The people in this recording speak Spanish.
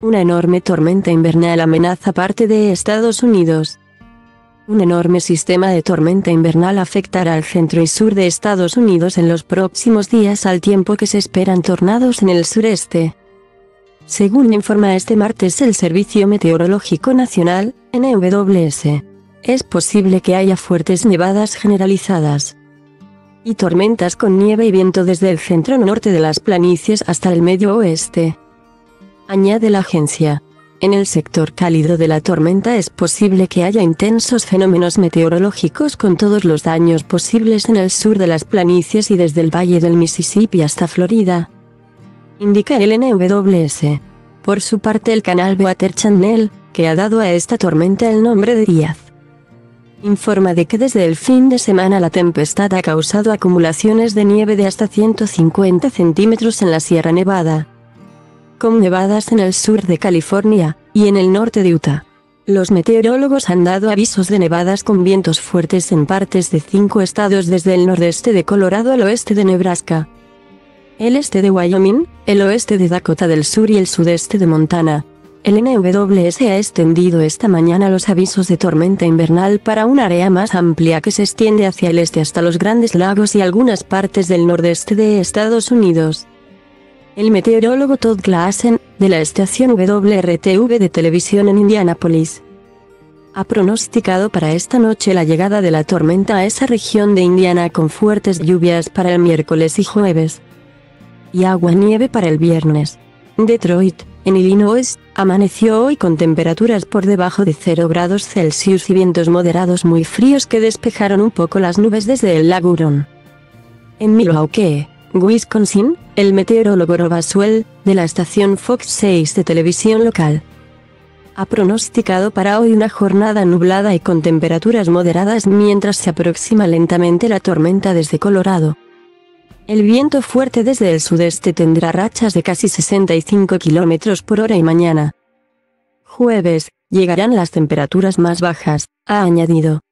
Una enorme tormenta invernal amenaza parte de Estados Unidos. Un enorme sistema de tormenta invernal afectará al centro y sur de Estados Unidos en los próximos días al tiempo que se esperan tornados en el sureste. Según informa este martes el Servicio Meteorológico Nacional, NWS, es posible que haya fuertes nevadas generalizadas y tormentas con nieve y viento desde el centro norte de las planicies hasta el medio oeste. Añade la agencia. En el sector cálido de la tormenta es posible que haya intensos fenómenos meteorológicos con todos los daños posibles en el sur de las planicies y desde el valle del Mississippi hasta Florida. Indica el NWS. Por su parte el canal Weather Channel, que ha dado a esta tormenta el nombre de Díaz. Informa de que desde el fin de semana la tempestad ha causado acumulaciones de nieve de hasta 150 centímetros en la Sierra Nevada con nevadas en el sur de California, y en el norte de Utah. Los meteorólogos han dado avisos de nevadas con vientos fuertes en partes de cinco estados desde el nordeste de Colorado al oeste de Nebraska, el este de Wyoming, el oeste de Dakota del Sur y el sudeste de Montana. El NWS ha extendido esta mañana los avisos de tormenta invernal para un área más amplia que se extiende hacia el este hasta los grandes lagos y algunas partes del nordeste de Estados Unidos. El meteorólogo Todd Glassen, de la estación WRTV de televisión en Indianápolis, ha pronosticado para esta noche la llegada de la tormenta a esa región de Indiana con fuertes lluvias para el miércoles y jueves. Y agua-nieve para el viernes. Detroit, en Illinois, amaneció hoy con temperaturas por debajo de 0 grados Celsius y vientos moderados muy fríos que despejaron un poco las nubes desde el lago En Milwaukee, Wisconsin, el meteorólogo Robaswell, de la estación Fox 6 de televisión local, ha pronosticado para hoy una jornada nublada y con temperaturas moderadas mientras se aproxima lentamente la tormenta desde Colorado. El viento fuerte desde el sudeste tendrá rachas de casi 65 km por hora y mañana. Jueves, llegarán las temperaturas más bajas, ha añadido.